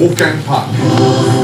Wolfgang Puck.